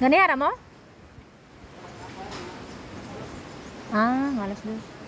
Ganihara mo? Ah, alas dos.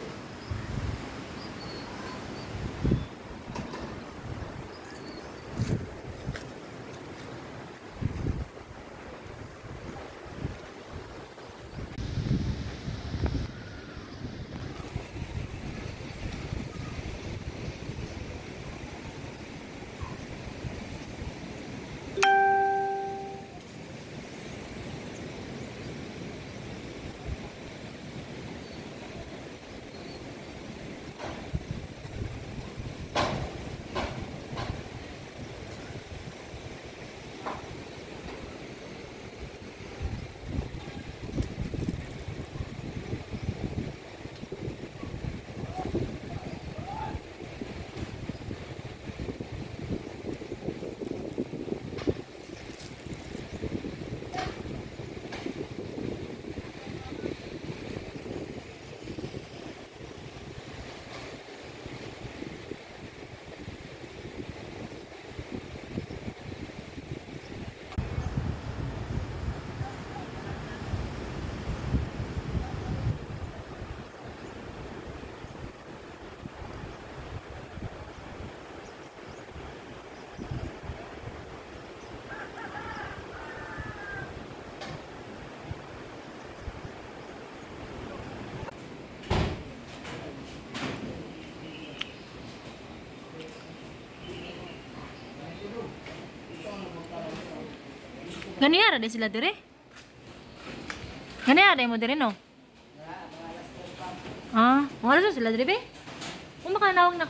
Ganihara din sila dire? Ganihara din mo dire no? Ah, wala sila dire be? Kung makanawag na.